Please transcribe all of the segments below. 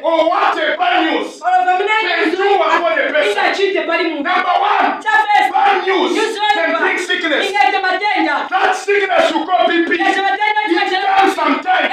or what a bad news can do upon a person. ingachite pali munthu Number one, chapesa bad news News can yoyipa. bring sickness. ingaite matenda. That sickness will go BP. Yes, matenda It chimachera comes sometimes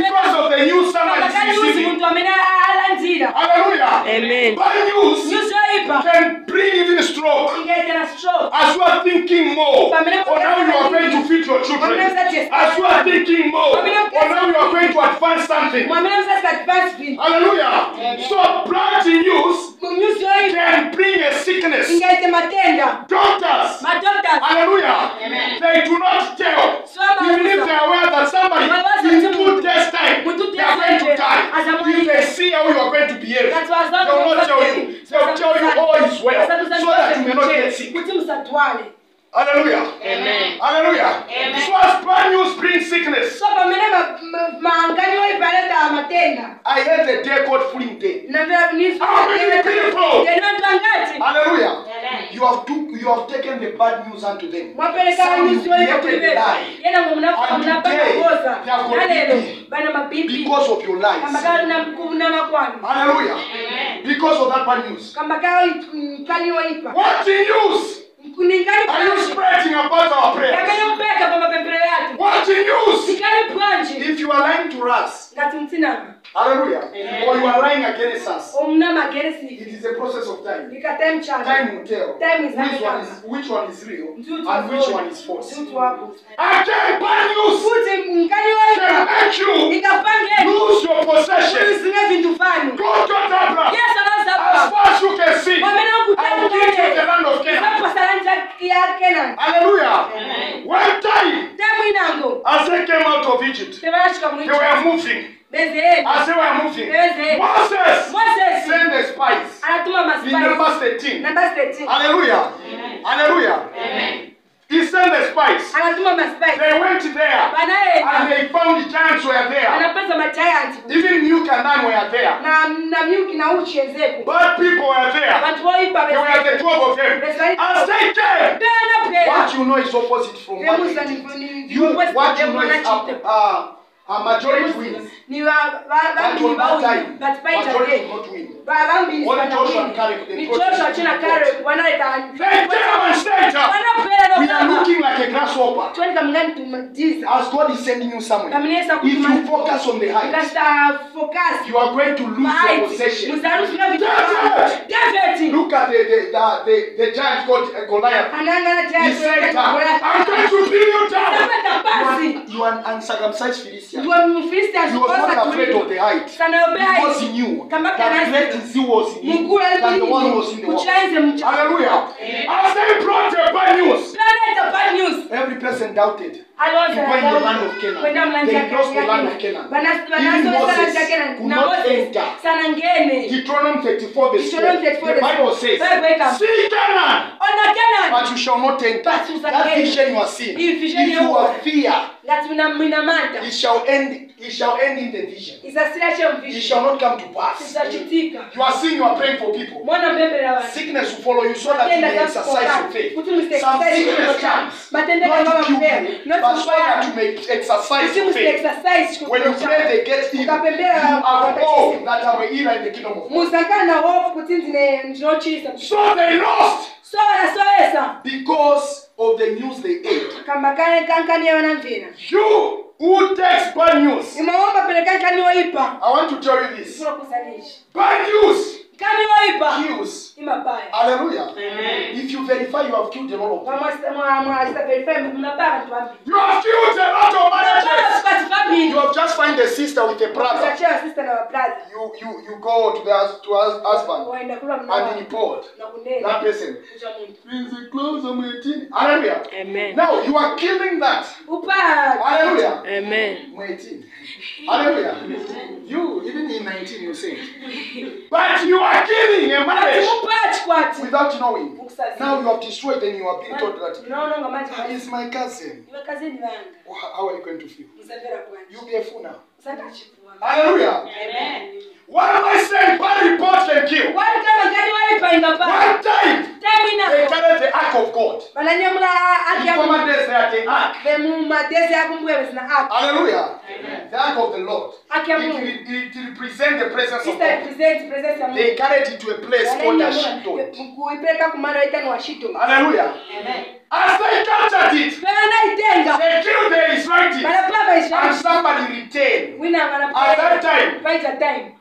because of the news somebody pakakali is uzi receiving. munthu amene alandira Hallelujah. amen. Bad news news yoyipa can bring even stroke. ingaitena stroke. As you are thinking more on how you are going to feed your children, as you are thinking more on how you are going to advance something. mwamene msasi advance pin Hallelujah. So bad news news can bring a sickness. ingaite matenda Doctors, madoctors hallelujah, they do not tell. Even if they are aware that somebody in two days' time they are going to die. If they see how you are going to behave, they will not tell you. They will tell you all is well so that you may not get sick. Hallelujah. amen Hallelujah. Amen. So as bad news brings sickness. maangaliwa ibada za matenda i had a day called full day hallelujah. You have took you have taken the bad news unto them. Because of your lies. Hallelujah. Because of that bad news. What news? Are you spreading about our prayer? You are lying to us, hallelujah, or you are lying against us, it is a process of time. Time will tell. Time is which one is which one is real and which one is false. Mtutu wako Again, bad news! Kuti nkani can make you lose your possession. kulisine vintu vanu Go to Abraham. yesu As anazapa far as you can see, pamene I will give you the land of Canaan. isapasalanja ya kenani Hallelujah. One time, temu inango as they came out of Egypt, tevanasvika they were muicha moving. bezeni As they were moving, Yes. Moses moses sent the spies anatuma in maspice Numbers 13. Namba 13 Hallelujah. Hallelujah. He sent the spies. They went there and they found the giants were there. Even milk and nine were there. na na myuki na uchi enzeku Bad people were there. They were the 12 of them. As they came, what you know is opposite from what they vemusa did. You, what you know is uh, a majority wins. ni va- va- But vambiri on that vauyi time, but paita majority ge will not win. vambiri Only Joshua and Caleb, they ni brought joshua it to china the kare court. wanaleta They came and stayed up. vanapera We are looking like a grasshopper. tuandika mngani tumajiza As God is sending you somewhere. kaminesa If you focus on the heights, ukasta focus you are going to lose your possession. muzalusina vitu David! david Look at the, the, the, the, the giant called uh, Goliath. anangana He said, uh, I'm going to bring an uncircumcised Philistine. He was not afraid of the height. Because he knew that kanasi. great is he was in him than the one who was in the world. Hallelujah. As they brought the bad news, planeta bad news every person doubted. alonza To go in the land of Canaan. kwenda mlanzi They crossed the land of Canaan. Even Moses could na not moses enter. sana ngene Deuteronomy 34 verse 4. Deuteronomy 34 The Bible says, Bible ika- See Canaan, ona kenani but you shall not enter. But you shall That enter. vision you are seeing. Hii vision If you yako. are fear, ngati mina mina manta it shall end. It shall end in the vision. isasira It chemvisho shall not come to pass. sisachitika You are seeing you are praying for people. mwana mbembera vanhu Sickness will follow you so that you may exercise your faith. Some sickness comes matenda not to kama kill mapera you, but so that you may exercise your faith. When you pray, they get healed. You have hope that will heal in the kingdom of God. musakana na hope kuti ndine ndinochisa So they lost soera soesa because of the news they ate. kamba You who takes bad news, imaomba I want to tell you this. Bad news kills. Hallelujah. If you verify you have killed a lot of people, you have killed a lot of marriages. You have just find a sister with a brother. Usacheva sister na vabrother You you you go to the to her husband and report that person. kucha muntu Please close I'm 18. Hallelujah. amen Now you are killing that. Hallelujah. amen I'm 18. Hallelujah. You even in 19 you say. But you are killing a marriage without knowing. Now you have destroyed and you are being told that unaononga maji "Ah, he's my cousin. iwe kazini vanga How how are you going to feel? You'll be a fool now. usatachipua Hallelujah. What am I saying? Bad report can kill. wali kama nkani waipa ingapaa One time time they ina carried the ark of God. vananyamula In aki former days they had the ark. vemumadezi akumbweve zina aki Hallelujah. the ark of the Lord, Haki ya it, Mungu. it, it represents the presence of God. represent presence ya They Mungu. carried it to a place called Ashidod. kuipeleka kumana waitani wa Shito. Hallelujah. Amen. As they captured it, they killed the Israelites and somebody retained. At that time, time.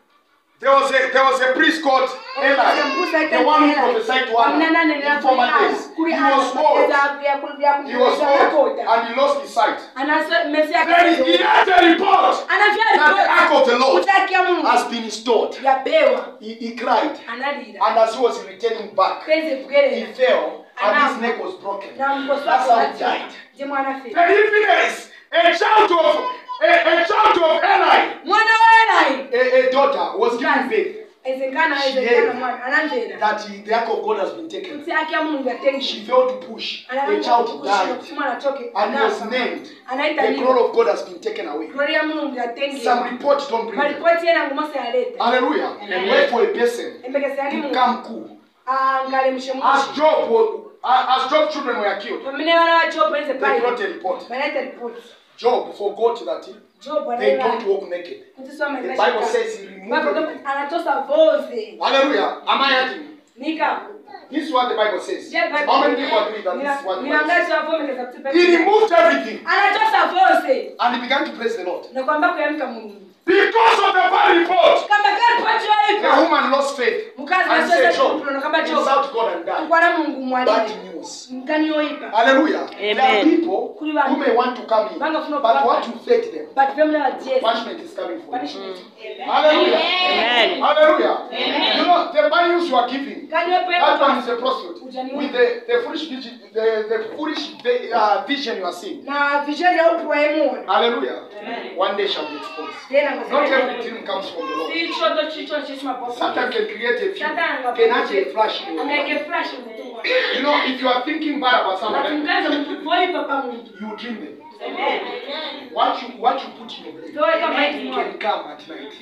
There was a there was a priest called Eli, the one who prophesied to in former days. He was old. He was old and he lost his sight. Then he had a report that the ark of the Lord has been yabewa He, he cried, and as he was returning back, he fell and his neck was broken. That's how he died. je mwana fe Then he finished. A child of a, a child of Eli, mwana wa Eli a, a daughter, was given birth. ezekana ezekana mwana anamvera That the ark of God has been taken. kuti ake mungu yatengi She failed to push. The child died. mwana toke And was named. anaita The glory of God has been taken away. glory ya mungu yatengi Some reports don't bring maripoti yena ngomose yaleta Hallelujah. Wait for a person embekeza to mungu come cool. angale As Job as Job children were killed, pamene wana wa Job enze they brought a report. banaita report Job forgot that he, Job they don't walk naked. The Bible says he removed everything. voze Hallelujah. Am I hurting? nikapo This is what the Bible says. Bible- How many people agree that this is what the Bible says? He removed everything and he began to praise the Lord. Because of the bad report, the woman lost faith and said, Job, insult God and die. Bad news. Hallelujah. Amen. There are people who may want to come in, but what you fed them, but punishment is coming for you. Mm. Hallelujah. Amen. Hallelujah. Amen. You know, the bad news you are giving, that one is a prostitute. With the, the foolish vision, the, the foolish uh, vision you are seeing. Hallelujah. Hallelujah. One day shall be exposed. Not everything comes from the Lord. Satan can create a few, can add a flash in your life. You know, if you are thinking bad about somebody, you dream them. Amen. What you what you put in your brain, you can come at night.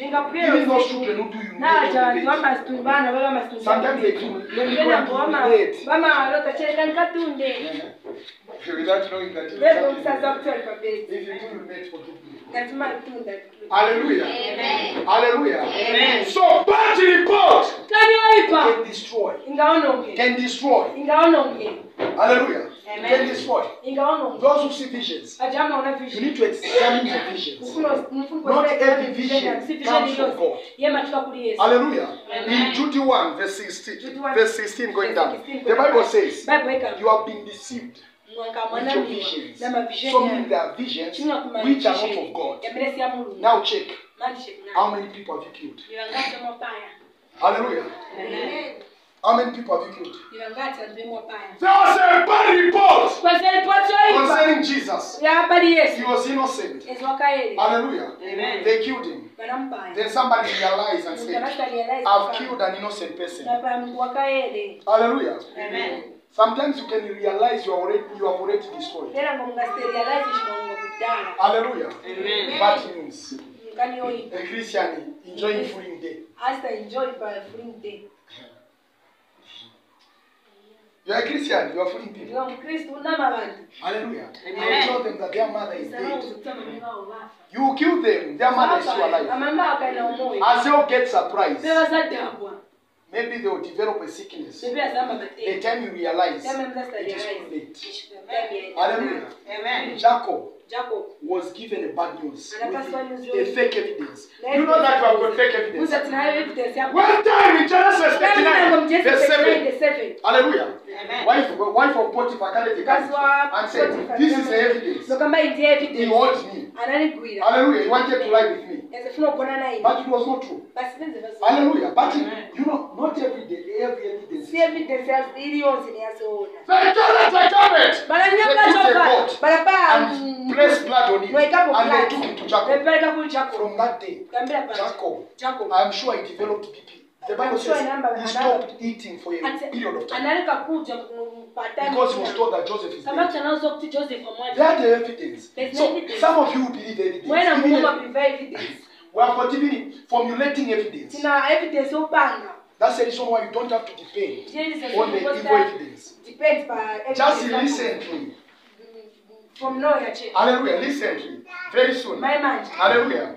Even those children who do you know. Sometimes they do. Let me go and do it. Without knowing that. If you do, you mate for two people. If you do, you make forgive me. lazima tunda Hallelujah. Hallelujah. So bad report kani waipa can destroy. ingaononge Can destroy. ingaononge Hallelujah. Amen. Can destroy. ingaononge Those who see visions, ajama una you need to examine your visions. Mfuno- mfuno Not kwa every vision, vision comes from. God. Yema tuka kuli Yesu. Hallelujah. In Jude 1, verse 16, verse 16 going down, the Bible says, You have been deceived mwanga with your visions. na mavision So ya- are visions Chini ya kuma which are not of God. ya mbele ya Mungu. Now check how many people have you killed? Hallelujah. Amen. How many people have you killed? Niwangacha ndwe mwapaya. There was a bad report Kwa zile ripoti yoipa concerning Jesus. He was innocent. Hallelujah. Amen. They killed him. Then somebody realized and said, I've killed an innocent person. na pa Mungu wakaeli. Hallelujah. Amen. Sometimes you can realize you are already you have already destroyed. Tena ngo mngasterealize shimwa kudala. Hallelujah. Bad news. Ngani yoipa. A Christian enjoying freeing day. Hasta enjoy by freeing day. You are a Christian, you are freeing people. Ndio Mkristo unama bantu. Hallelujah. You tell them that their mother is dead. kutama mwa. You kill them, their mother is still alive. Amamba akaina umoyo. As they'll get surprised, Maybe they will develop a sickness. The time you realize, it is too late. Hallelujah. Amen. Jacob, Jacob. was given a bad news Anapaswa with news a fake evidence. You know that you have got fake evidence. One time in Genesis Kama 39, verse 7. 7. Hallelujah. Wife, wife of Potiphar carried the and said, This is the evidence. He owed me. Hallelujah. He wanted to lie with me. Yazifuna kuona naye. But it was not true. Basi penze basi. Hallelujah. But you know, not every day, every evidence. Si evidence ya ili yonse ni yazoona. a goat and placed blood on it and they took it to Jacob. From that day, Jacob, I am sure he developed BP. The Bible says he stopped eating for a period of time because he was told that Joseph is dead. They are the evidence. So some of you believe evidence. We are continuing formulating evidence. That's the reason why you don't have to depend on the evil evidence. Just listen to me. From nowhere church Hallelujah. Listen to me. Very soon. my manje Hallelujah.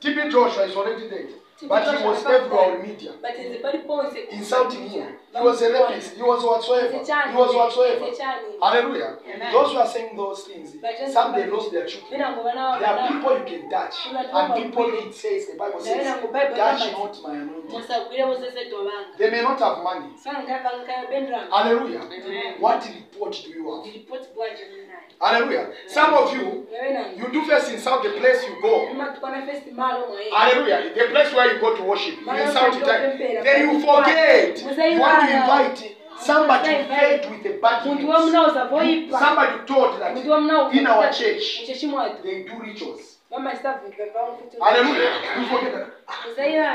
TB Joshua is already dead. But he was everywhere on media. bateze pali ponse Insulting him. He was a rapist. He was whatsoever. He was whatsoever. Hallelujah. Those who are saying those things, some they lost their children. There are people you can touch. And people it says, the Bible says, touch not my anointing. musagwire museseto wanga They may not have money. Hallelujah. What report do you have? Ndilipoti bwanje mnayi Hallelujah. Some of you, you do first insult the place you go. matukana festival omwe Hallelujah. The place where you go to worship. You insult it. Then you forget. When you want to invite somebody to fed with a bad news. Somebody told that in our church they do rituals. Hallelujah. You forget that.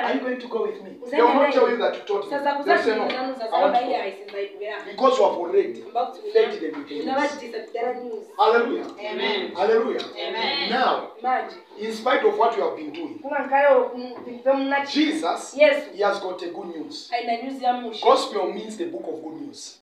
Are you going to go with me? They will not tell you that you told me. sasa They'll say no. I want to go. Because you have already fed them with the news. Hallelujah. Amen. Hallelujah. Amen. Now, in spite of what you have been doing, Jesus, yesu he has got a good news. Gospel means the book of good news.